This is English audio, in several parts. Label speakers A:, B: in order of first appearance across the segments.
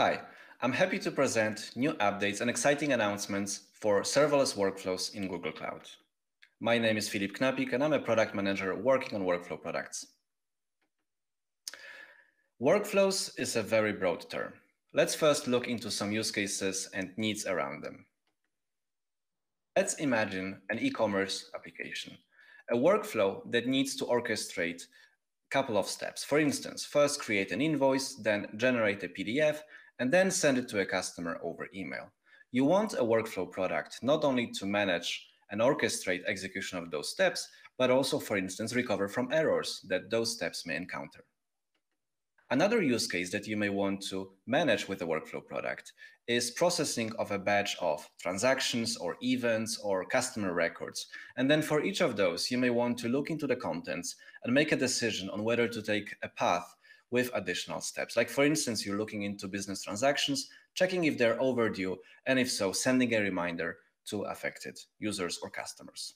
A: Hi, I'm happy to present new updates and exciting announcements for serverless workflows in Google Cloud. My name is Filip Knapik and I'm a product manager working on workflow products. Workflows is a very broad term. Let's first look into some use cases and needs around them. Let's imagine an e-commerce application, a workflow that needs to orchestrate a couple of steps. For instance, first create an invoice, then generate a PDF, and then send it to a customer over email. You want a workflow product not only to manage and orchestrate execution of those steps, but also, for instance, recover from errors that those steps may encounter. Another use case that you may want to manage with a workflow product is processing of a batch of transactions or events or customer records. And then for each of those, you may want to look into the contents and make a decision on whether to take a path with additional steps. Like for instance, you're looking into business transactions, checking if they're overdue, and if so, sending a reminder to affected users or customers.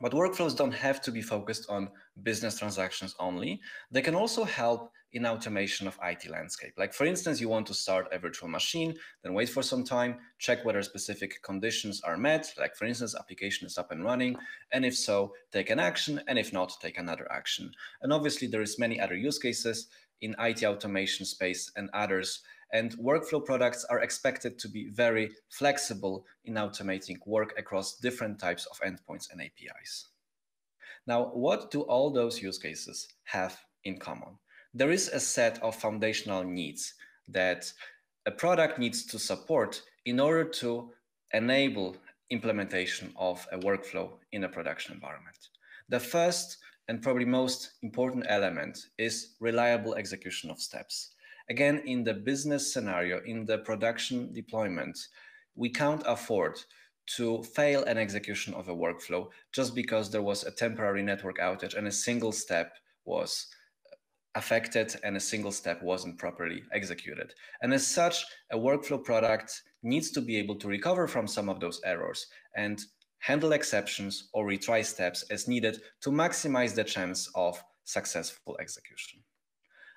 A: But workflows don't have to be focused on business transactions only. They can also help in automation of IT landscape. Like for instance, you want to start a virtual machine, then wait for some time, check whether specific conditions are met. Like for instance, application is up and running. And if so, take an action. And if not, take another action. And obviously there is many other use cases in IT automation space and others and workflow products are expected to be very flexible in automating work across different types of endpoints and APIs. Now, what do all those use cases have in common? There is a set of foundational needs that a product needs to support in order to enable implementation of a workflow in a production environment. The first and probably most important element is reliable execution of steps. Again, in the business scenario, in the production deployment, we can't afford to fail an execution of a workflow just because there was a temporary network outage and a single step was affected and a single step wasn't properly executed. And as such, a workflow product needs to be able to recover from some of those errors and handle exceptions or retry steps as needed to maximize the chance of successful execution.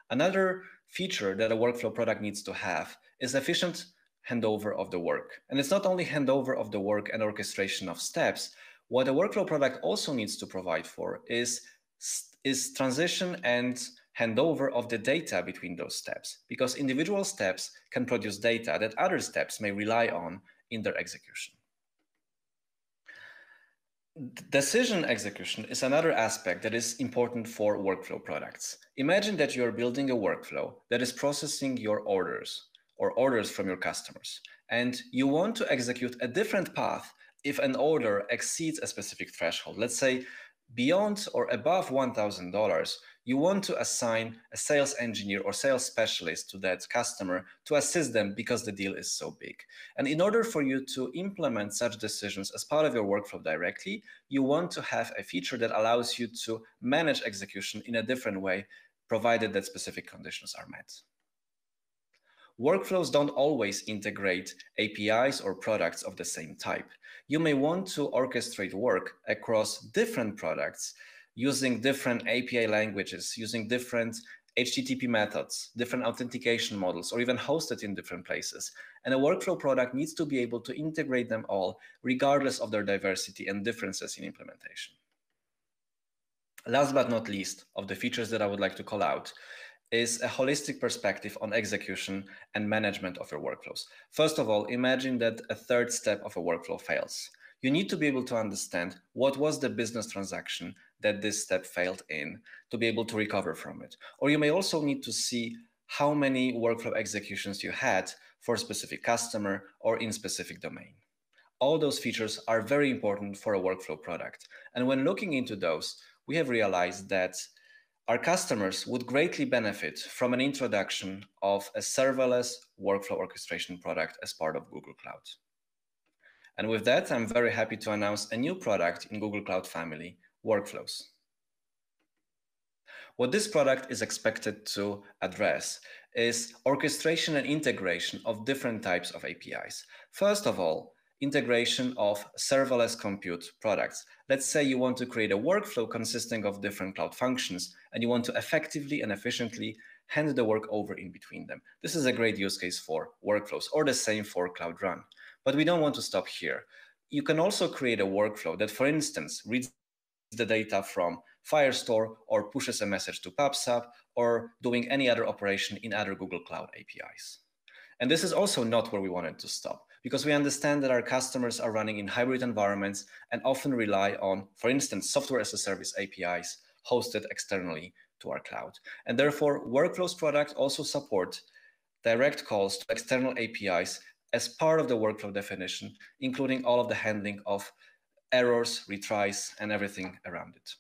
A: Another feature that a workflow product needs to have is efficient handover of the work. And it's not only handover of the work and orchestration of steps. What a workflow product also needs to provide for is, is transition and handover of the data between those steps, because individual steps can produce data that other steps may rely on in their execution. Decision execution is another aspect that is important for workflow products. Imagine that you're building a workflow that is processing your orders or orders from your customers, and you want to execute a different path if an order exceeds a specific threshold. Let's say beyond or above $1,000, you want to assign a sales engineer or sales specialist to that customer to assist them because the deal is so big. And in order for you to implement such decisions as part of your workflow directly, you want to have a feature that allows you to manage execution in a different way, provided that specific conditions are met. Workflows don't always integrate APIs or products of the same type. You may want to orchestrate work across different products using different API languages, using different HTTP methods, different authentication models, or even hosted in different places. And a workflow product needs to be able to integrate them all, regardless of their diversity and differences in implementation. Last but not least, of the features that I would like to call out is a holistic perspective on execution and management of your workflows. First of all, imagine that a third step of a workflow fails. You need to be able to understand what was the business transaction that this step failed in to be able to recover from it. Or you may also need to see how many workflow executions you had for a specific customer or in specific domain. All those features are very important for a workflow product. And when looking into those, we have realized that our customers would greatly benefit from an introduction of a serverless workflow orchestration product as part of Google Cloud. And with that, I'm very happy to announce a new product in Google Cloud family, Workflows. What this product is expected to address is orchestration and integration of different types of APIs. First of all, integration of serverless compute products. Let's say you want to create a workflow consisting of different cloud functions, and you want to effectively and efficiently hand the work over in between them. This is a great use case for workflows or the same for Cloud Run. But we don't want to stop here. You can also create a workflow that, for instance, reads the data from Firestore or pushes a message to PubSub or doing any other operation in other Google Cloud APIs. And this is also not where we wanted to stop because we understand that our customers are running in hybrid environments and often rely on, for instance, software as a service APIs hosted externally to our cloud. And therefore, Workflows product also support direct calls to external APIs as part of the workflow definition, including all of the handling of errors, retries, and everything around it.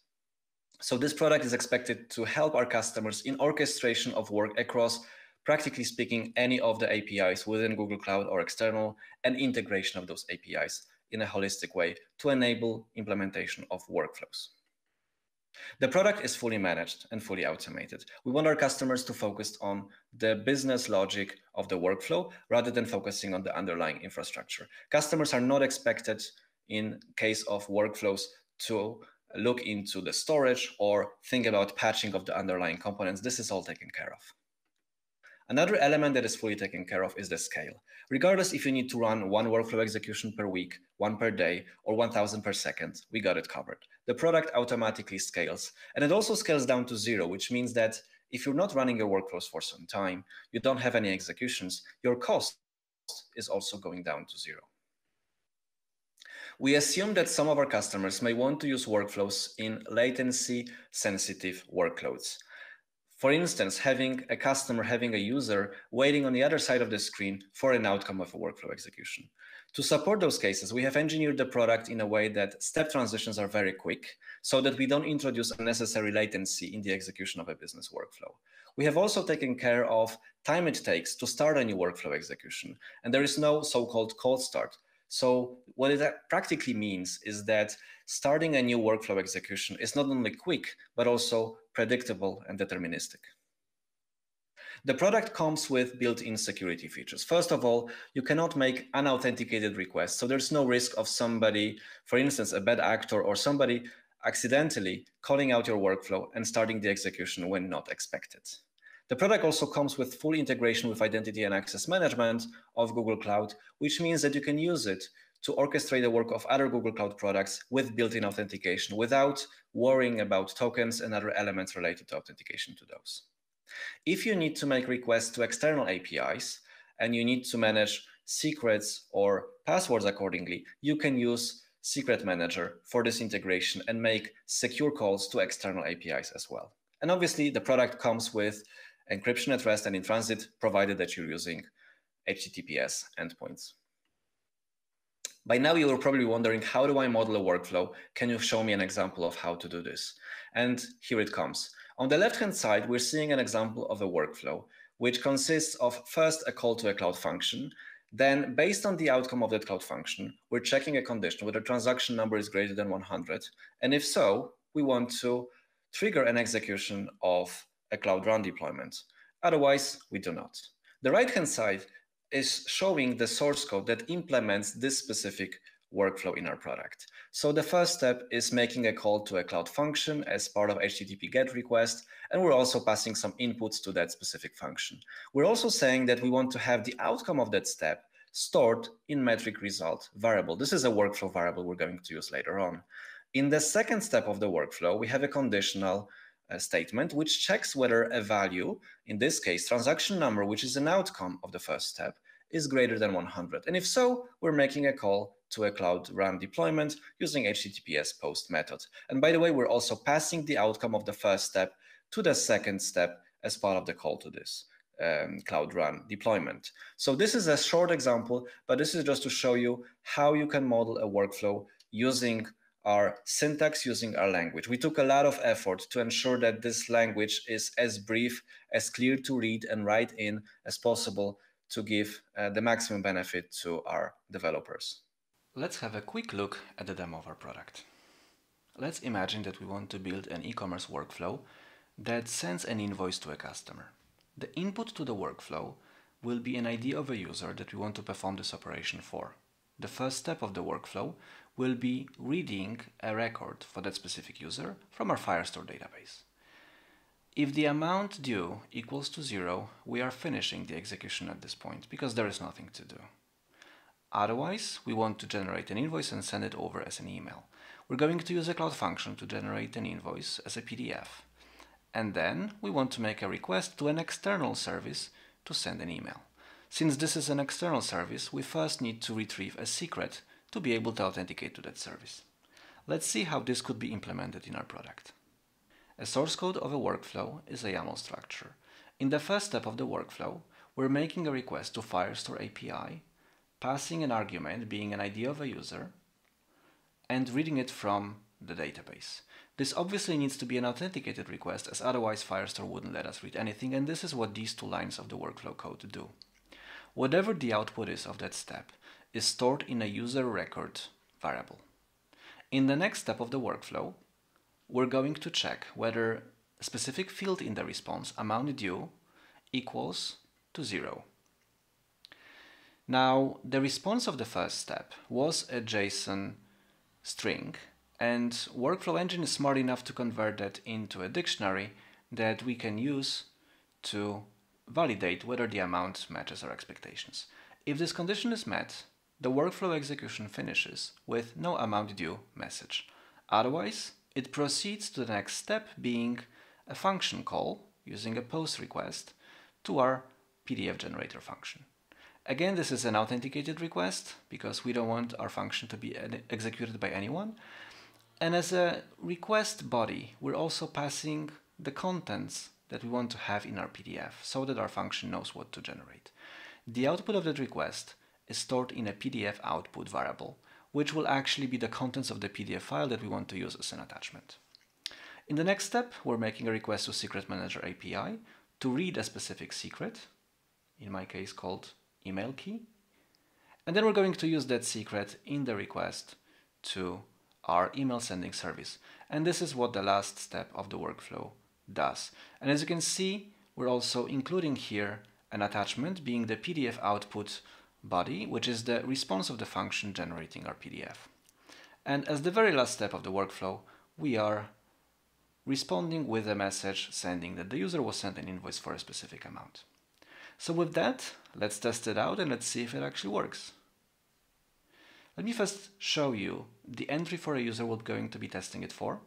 A: So this product is expected to help our customers in orchestration of work across practically speaking, any of the APIs within Google Cloud or external, and integration of those APIs in a holistic way to enable implementation of workflows. The product is fully managed and fully automated. We want our customers to focus on the business logic of the workflow rather than focusing on the underlying infrastructure. Customers are not expected in case of workflows to look into the storage or think about patching of the underlying components. This is all taken care of. Another element that is fully taken care of is the scale. Regardless if you need to run one workflow execution per week, one per day, or 1000 per second, we got it covered. The product automatically scales, and it also scales down to zero, which means that if you're not running your workflows for some time, you don't have any executions, your cost is also going down to zero. We assume that some of our customers may want to use workflows in latency sensitive workloads. For instance, having a customer, having a user waiting on the other side of the screen for an outcome of a workflow execution. To support those cases, we have engineered the product in a way that step transitions are very quick so that we don't introduce unnecessary latency in the execution of a business workflow. We have also taken care of time it takes to start a new workflow execution, and there is no so-called cold start. So what it practically means is that starting a new workflow execution is not only quick, but also predictable and deterministic. The product comes with built-in security features. First of all, you cannot make unauthenticated requests. So there's no risk of somebody, for instance, a bad actor or somebody accidentally calling out your workflow and starting the execution when not expected. The product also comes with full integration with identity and access management of Google Cloud, which means that you can use it to orchestrate the work of other Google Cloud products with built-in authentication without worrying about tokens and other elements related to authentication to those. If you need to make requests to external APIs and you need to manage secrets or passwords accordingly, you can use Secret Manager for this integration and make secure calls to external APIs as well. And obviously, the product comes with encryption at rest and in transit, provided that you're using HTTPS endpoints. By now, you are probably wondering, how do I model a workflow? Can you show me an example of how to do this? And here it comes. On the left-hand side, we're seeing an example of a workflow, which consists of first a call to a cloud function. Then, based on the outcome of that cloud function, we're checking a condition whether transaction number is greater than 100. And if so, we want to trigger an execution of a Cloud Run deployment. Otherwise, we do not. The right-hand side is showing the source code that implements this specific workflow in our product. So the first step is making a call to a cloud function as part of HTTP GET request, and we're also passing some inputs to that specific function. We're also saying that we want to have the outcome of that step stored in metric result variable. This is a workflow variable we're going to use later on. In the second step of the workflow, we have a conditional uh, statement, which checks whether a value, in this case, transaction number, which is an outcome of the first step, is greater than 100. And if so, we're making a call to a Cloud Run deployment using HTTPS post method. And by the way, we're also passing the outcome of the first step to the second step as part of the call to this um, Cloud Run deployment. So this is a short example, but this is just to show you how you can model a workflow using our syntax using our language. We took a lot of effort to ensure that this language is as brief, as clear to read and write in as possible to give uh, the maximum benefit to our developers. Let's have a quick look at the demo of our product. Let's imagine that we want to build an e-commerce workflow that sends an invoice to a customer. The input to the workflow will be an ID of a user that we want to perform this operation for. The first step of the workflow will be reading a record for that specific user from our Firestore database. If the amount due equals to zero, we are finishing the execution at this point because there is nothing to do. Otherwise, we want to generate an invoice and send it over as an email. We're going to use a cloud function to generate an invoice as a PDF. And then we want to make a request to an external service to send an email. Since this is an external service, we first need to retrieve a secret to be able to authenticate to that service. Let's see how this could be implemented in our product. A source code of a workflow is a YAML structure. In the first step of the workflow, we're making a request to Firestore API, passing an argument being an ID of a user, and reading it from the database. This obviously needs to be an authenticated request as otherwise Firestore wouldn't let us read anything and this is what these two lines of the workflow code do. Whatever the output is of that step is stored in a user record variable. In the next step of the workflow, we're going to check whether a specific field in the response, amount due, equals to zero. Now, the response of the first step was a JSON string, and Workflow Engine is smart enough to convert that into a dictionary that we can use to validate whether the amount matches our expectations. If this condition is met, the workflow execution finishes with no amount due message. Otherwise, it proceeds to the next step being a function call using a post request to our PDF generator function. Again, this is an authenticated request because we don't want our function to be executed by anyone. And as a request body, we're also passing the contents that we want to have in our PDF so that our function knows what to generate. The output of that request is stored in a PDF output variable, which will actually be the contents of the PDF file that we want to use as an attachment. In the next step, we're making a request to Secret Manager API to read a specific secret, in my case called email key. And then we're going to use that secret in the request to our email sending service. And this is what the last step of the workflow does. And as you can see, we're also including here an attachment being the PDF output body, which is the response of the function generating our PDF. And as the very last step of the workflow, we are responding with a message sending that the user was sent an invoice for a specific amount. So with that, let's test it out and let's see if it actually works. Let me first show you the entry for a user we're going to be testing it for,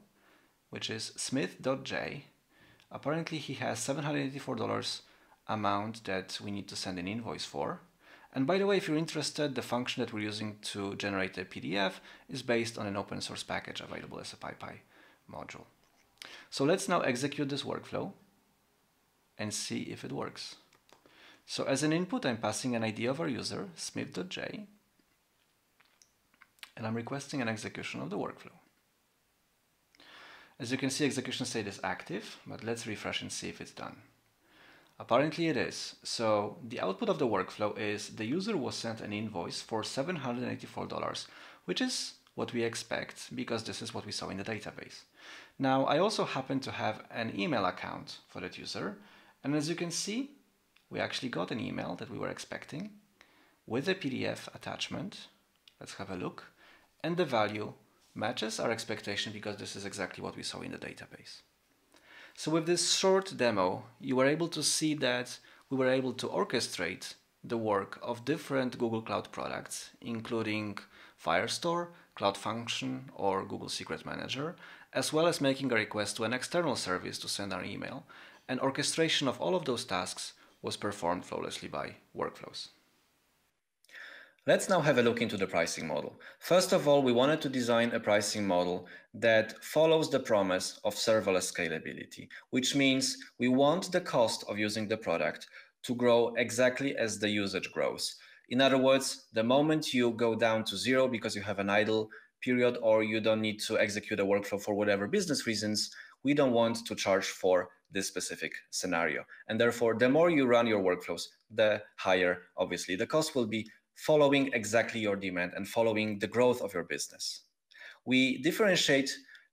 A: which is smith.j Apparently he has $784 amount that we need to send an invoice for. And by the way, if you're interested, the function that we're using to generate a PDF is based on an open source package available as a PyPI module. So let's now execute this workflow and see if it works. So as an input, I'm passing an ID of our user, smith.j, and I'm requesting an execution of the workflow. As you can see, execution state is active, but let's refresh and see if it's done. Apparently it is. So the output of the workflow is the user was sent an invoice for $784, which is what we expect because this is what we saw in the database. Now, I also happen to have an email account for that user. And as you can see, we actually got an email that we were expecting with a PDF attachment. Let's have a look. And the value matches our expectation because this is exactly what we saw in the database. So with this short demo, you were able to see that we were able to orchestrate the work of different Google Cloud products, including Firestore, Cloud Function, or Google Secret Manager, as well as making a request to an external service to send our email, and orchestration of all of those tasks was performed flawlessly by workflows. Let's now have a look into the pricing model. First of all, we wanted to design a pricing model that follows the promise of serverless scalability, which means we want the cost of using the product to grow exactly as the usage grows. In other words, the moment you go down to zero because you have an idle period or you don't need to execute a workflow for whatever business reasons, we don't want to charge for this specific scenario. And therefore, the more you run your workflows, the higher, obviously, the cost will be following exactly your demand and following the growth of your business. We differentiate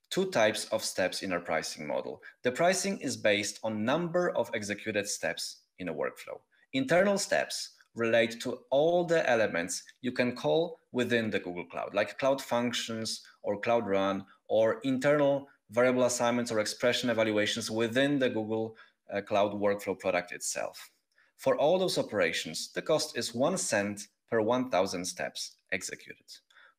A: two types of steps in our pricing model. The pricing is based on number of executed steps in a workflow. Internal steps relate to all the elements you can call within the Google Cloud, like Cloud Functions or Cloud Run or internal variable assignments or expression evaluations within the Google uh, Cloud Workflow product itself. For all those operations, the cost is one cent per 1000 steps executed.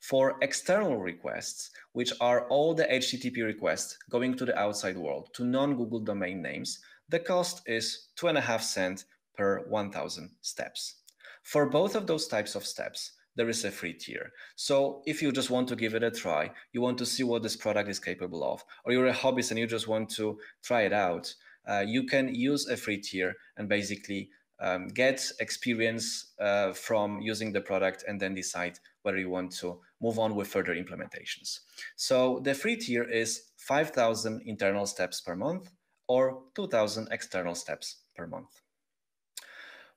A: For external requests, which are all the HTTP requests going to the outside world to non-Google domain names, the cost is two and a half cent per 1000 steps. For both of those types of steps, there is a free tier. So if you just want to give it a try, you want to see what this product is capable of, or you're a hobbyist and you just want to try it out, uh, you can use a free tier and basically um, get experience uh, from using the product and then decide whether you want to move on with further implementations. So the free tier is 5,000 internal steps per month or 2,000 external steps per month.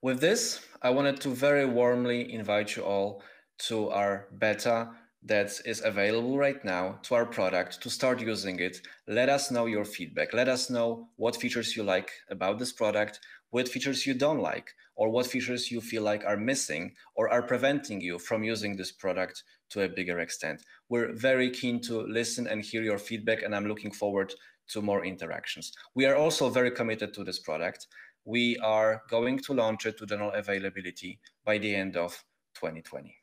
A: With this, I wanted to very warmly invite you all to our beta that is available right now to our product to start using it. Let us know your feedback. Let us know what features you like about this product, what features you don't like, or what features you feel like are missing or are preventing you from using this product to a bigger extent. We're very keen to listen and hear your feedback, and I'm looking forward to more interactions. We are also very committed to this product. We are going to launch it to general availability by the end of 2020.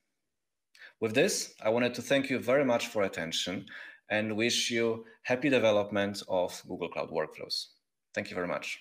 A: With this, I wanted to thank you very much for attention and wish you happy development of Google Cloud Workflows. Thank you very much.